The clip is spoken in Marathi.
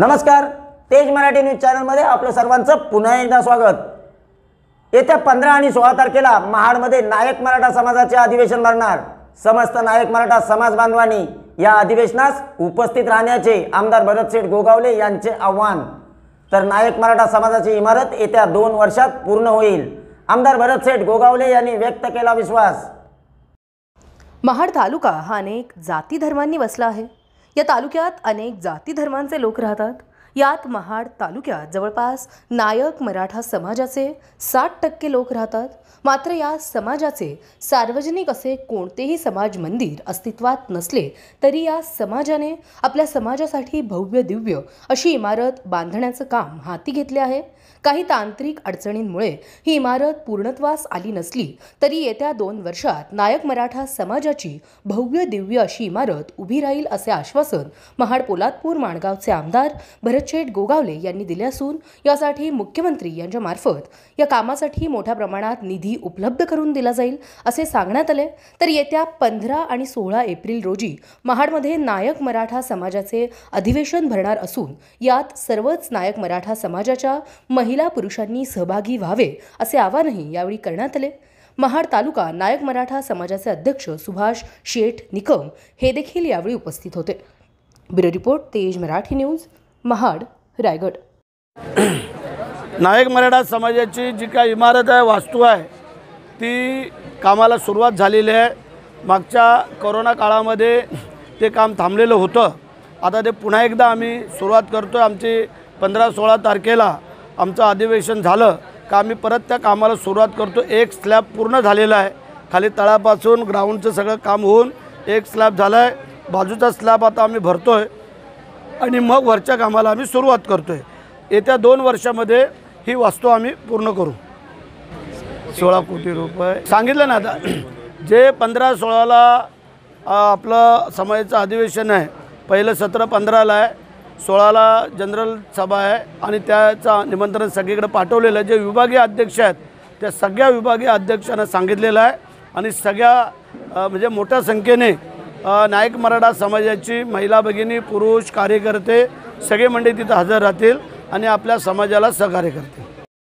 नमस्कार तेज मराठी न्यूज चॅनलमध्ये आपलं सर्वांचं पुन्हा एकदा स्वागत. येत्या पंधरा आणि सोळा तारखेला महाडमध्ये नायक मराठा समाजाचे अधिवेशन भरणार. समस्त नायक मराठा समाज बांधवांनी या अधिवेशनास उपस्थित राहण्याचे आमदार भरतशेठ गोगावले यांचे आव्हान. तर नायक मराठा समाजाची इमारत येत्या दोन वर्षात पूर्ण होईल. आमदार भरतशेठ गोगावले यांनी व्यक्त केला विश्वास. महाड तालुका हा अनेक जाती धर्मांनी वसला आहे. या तालुक्यात अनेक जाती धर्मांचे लोक राहतात. यात महाड तालुक्यात जवळपास नायक मराठा समाजाचे साठ टक्के लोक राहतात. मात्र या समाजाचे सार्वजनिक असे कोणतेही समाज मंदिर अस्तित्वात नसले तरी या समाजाने आपल्या समाजासाठी भव्य दिव्य अशी इमारत बांधण्याचं काम हाती घेतले आहे. काही तांत्रिक अडचणींमुळे ही इमारत पूर्णत्वास आली नसली तरी येत्या दोन वर्षात नायक मराठा समाजाची भव्य दिव्य अशी इमारत उभी राहील असे आश्वासन महाड पोलादपूर माणगावचे आमदार भरत शेठ गोगावले यांनी दिले असून यासाठी मुख्यमंत्री यांच्यामार्फत या कामासाठी मोठ्या प्रमाणात निधी उपलब्ध करून दिला जाईल असे सांगण्यात आले. तर येत्या पंधरा आणि सोळा एप्रिल रोजी महाडमध्ये नायक मराठा समाजाचे अधिवेशन भरणार असून यात सर्वच नायक मराठा समाजाच्या महिला पुरुषांनी सहभागी व्हावे असे आवाहनही यावेळी करण्यात आले. महाड तालुका नायक मराठा समाजाचे अध्यक्ष सुभाष शेठ निकम हे देखील यावेळी उपस्थित होते. Bureau report Tej Marathi news Mahad Raigad. नायक मराठा समाजाची जी काय इमारत आहे वास्तू आहे ती कामाला सुरुवात झालेली आहे. मागच्या करोना काळामध्ये ते काम थांबलेलं होतं. आता ते पुन्हा एकदा आम्ही सुरुवात करतो आहे आमची पंधरा सोळा तारखेला आमचं अधिवेशन झालं का आम्ही परत त्या कामाला सुरुवात करतो एक स्लॅब पूर्ण झालेला आहे. खाली तळापासून ग्राउंडचं सगळं काम होऊन एक स्लॅब झालं आहे बाजूचा स्लॅब आता आम्ही भरतो आहे आणि मग वरच्या कामाला आम्ही सुरुवात करतो आहे येत्या दोन वर्षामध्ये ही वास्तू आम्ही पूर्ण करू. सोळा कोटी रुपये. सांगितलं ना आता जे पंधरा सोळाला आपलं समाजाचं अधिवेशन आहे पहिलं सतरा पंधराला आहे सोळाला जनरल सभा आहे आणि त्याचा निमंत्रण सगळीकडे पाठवलेलं आहे. जे विभागीय अध्यक्ष आहेत त्या सगळ्या विभागीय अध्यक्षांना सांगितलेलं आहे आणि सगळ्या म्हणजे मोठ्या संख्येने नायक मराठा समाजाची महिला भगिनी पुरुष कार्यकर्ते सगळे मंडळी तिथं हजर राहतील आणि आपल्या समाजाला सहकार्य करतील.